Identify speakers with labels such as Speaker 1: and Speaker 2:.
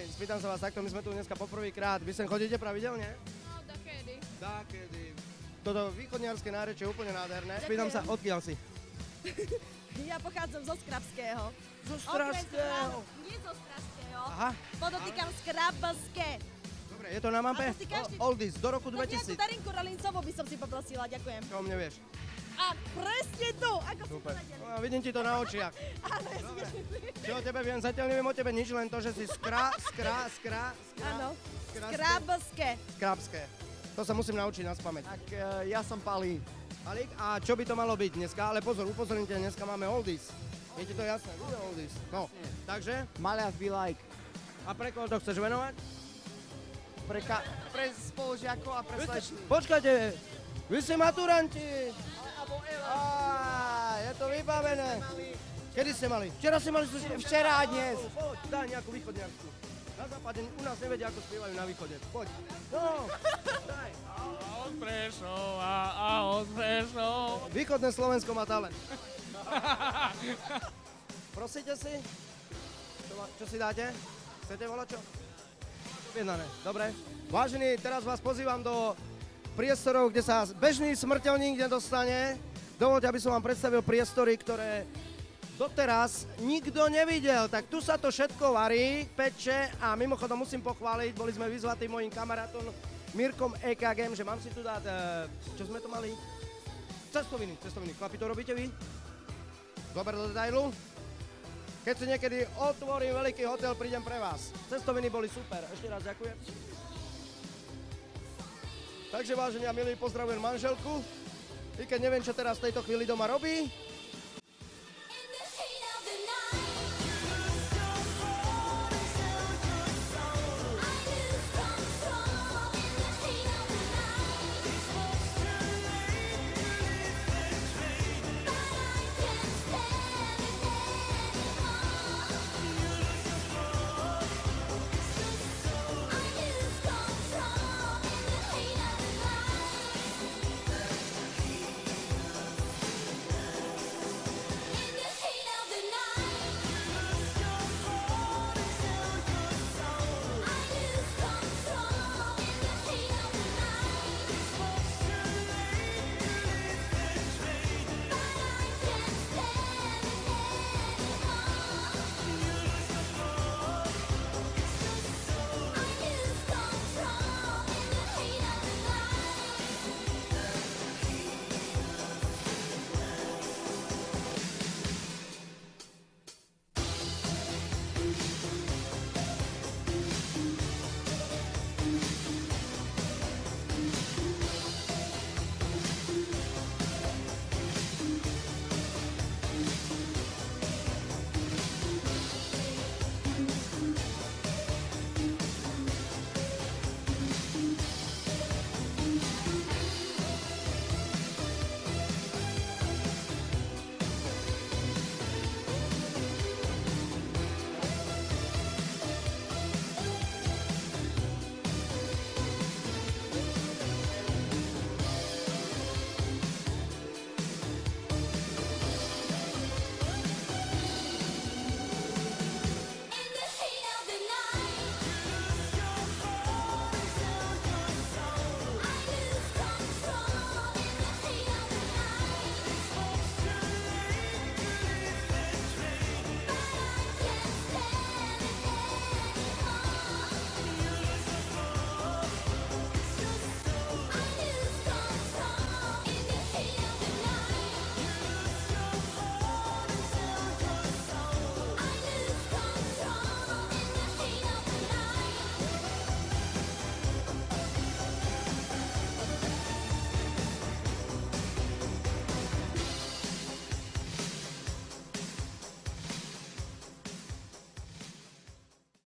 Speaker 1: Babi, spýtam sa vás takto, my sme tu dneska poprvýkrát. Vy sem chodíte pravidelne?
Speaker 2: No, takedy.
Speaker 1: Takedy. Toto východniarské nárečie je úplne nádherné. Spýtam sa, odkiaľ si?
Speaker 3: Ja pochádzam zo Skrabského.
Speaker 1: Zo Stravského.
Speaker 3: Nie zo Stravského.
Speaker 1: Aha,
Speaker 3: Podotýkam Skrabské.
Speaker 1: dobre, je to na mape?
Speaker 3: To každý-
Speaker 1: Oldies, do roku
Speaker 3: Tak nejakú
Speaker 1: 2000.
Speaker 3: Darinku Ralincovú by som si poprosila, ďakujem.
Speaker 1: Čo o mne vieš?
Speaker 3: A presne tu, ako si
Speaker 1: Super.
Speaker 3: povedali.
Speaker 1: No, vidím ti to na očiach.
Speaker 3: Si
Speaker 1: Čo o tebe viem? Zatiaľ neviem o tebe nič, len to, že si skra, skra, skra, skra,
Speaker 3: Áno,
Speaker 1: skra,
Speaker 3: Skrabské.
Speaker 1: skrabské. To sa musím naučiť na spameť.
Speaker 4: Tak e, ja som Palí.
Speaker 1: Alík, a čo by to malo byť dneska? Ale pozor, upozornite, dneska máme oldies. Je ti to jasné? Bude oldies. No, takže,
Speaker 4: Malias be like.
Speaker 1: a pre koho to chceš venovať?
Speaker 4: Pre, ka- pre spolužiakov a pre slečny.
Speaker 1: počkajte, vy ste maturanti. Á, je to vybavené. Kedy ste mali? Včera ste mali?
Speaker 4: Včera a dnes.
Speaker 1: Poď, daj nejakú východňarsku. Na západe u nás nevedia, ako spievajú na východe. Poď. No, daj.
Speaker 5: Od Prešova a od Prešova.
Speaker 1: Východné Slovensko má talent. Prosíte si? Čo, si dáte? Chcete volať čo? Objednané, dobre. Vážení, teraz vás pozývam do priestorov, kde sa bežný smrteľník nedostane. Dovolte, aby som vám predstavil priestory, ktoré doteraz nikto nevidel. Tak tu sa to všetko varí, peče a mimochodom musím pochváliť, boli sme vyzvatí mojim kamarátom Mirkom EKG, že mám si tu dať, eh, čo sme to mali? Cestoviny, cestoviny. Chlapi, to robíte vy? Zober do detailu. Keď si niekedy otvorím veľký hotel, prídem pre vás. Cestoviny boli super. Ešte raz ďakujem. Takže vážení a milí, pozdravujem manželku. I keď neviem, čo teraz v tejto chvíli doma robí,